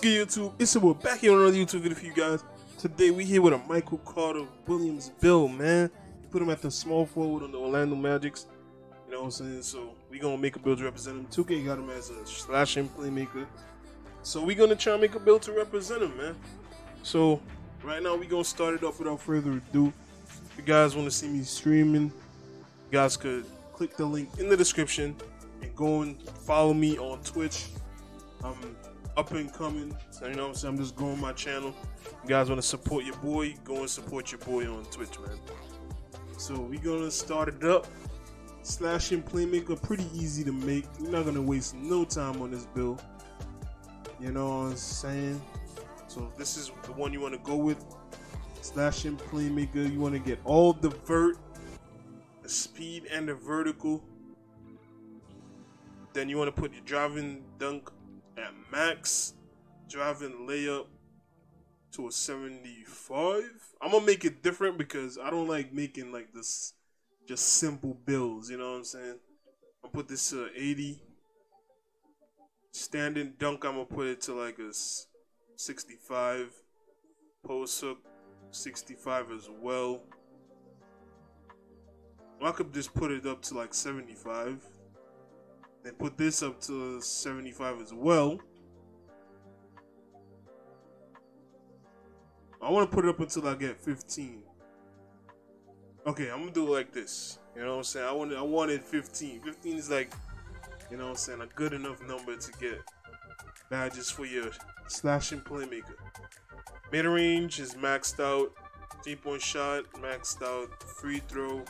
good YouTube? It's boy back here on another YouTube video for you guys. Today we here with a Michael Carter Williams bill, man. Put him at the small forward on the Orlando Magics. You know what I'm saying? So we gonna make a build to represent him. 2K got him as a slashing playmaker. So we gonna try and make a build to represent him, man. So right now we gonna start it off without further ado. If you guys wanna see me streaming, you guys could click the link in the description and go and follow me on Twitch. I'm up and coming. So, you know what I'm saying? I'm just growing my channel. You guys want to support your boy? Go and support your boy on Twitch, man. So we gonna start it up. Slashing playmaker, pretty easy to make. We're not gonna waste no time on this build. You know what I'm saying? So this is the one you want to go with. Slashing playmaker. You want to get all the vert, the speed, and the vertical. Then you want to put your driving dunk at max, driving layup to a 75. I'm gonna make it different because I don't like making like this just simple builds, you know what I'm saying? I'll put this to 80. Standing dunk, I'm gonna put it to like a 65. Post hook, 65 as well. I could just put it up to like 75 and put this up to 75 as well. I want to put it up until I get 15. Okay, I'm gonna do it like this. You know what I'm saying? I wanted I wanted 15. 15 is like, you know what I'm saying, a good enough number to get badges for your slashing playmaker. Mid range is maxed out. Three point shot maxed out. Free throw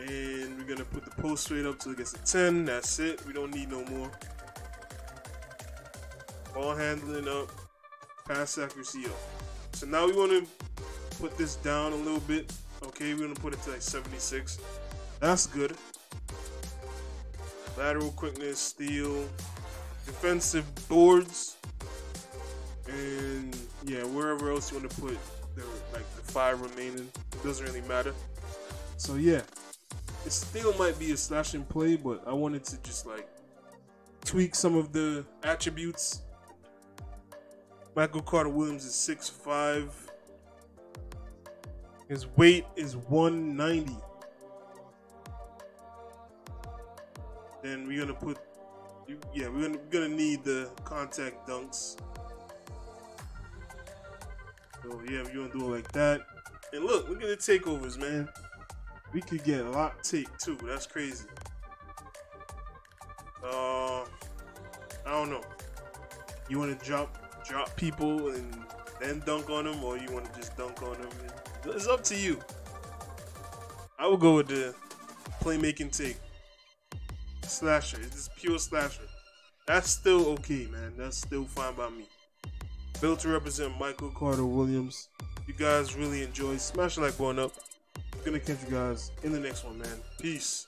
and we're gonna put the post rate up till it gets a 10. That's it. We don't need no more. Ball handling up. Pass accuracy up. So now we want to put this down a little bit. Okay, we're gonna put it to like 76. That's good. Lateral quickness, steal, defensive boards, and yeah, wherever else you want to put the like the five remaining. It doesn't really matter. So yeah, it still might be a slashing play, but I wanted to just like tweak some of the attributes. Michael Carter Williams is 6'5. His weight is 190. Then we're gonna put yeah, we're gonna, we're gonna need the contact dunks. So yeah, we're gonna do it like that. And look, look at the takeovers, man. We could get a lot take too. That's crazy. Uh, I don't know. You want to drop drop people and then dunk on them, or you want to just dunk on them? It's up to you. I will go with the playmaking take. Slasher. It's just pure slasher. That's still okay, man. That's still fine by me. Built to represent Michael Carter Williams. You guys really enjoy. Smash like button up gonna catch you guys in the next one, man. Peace.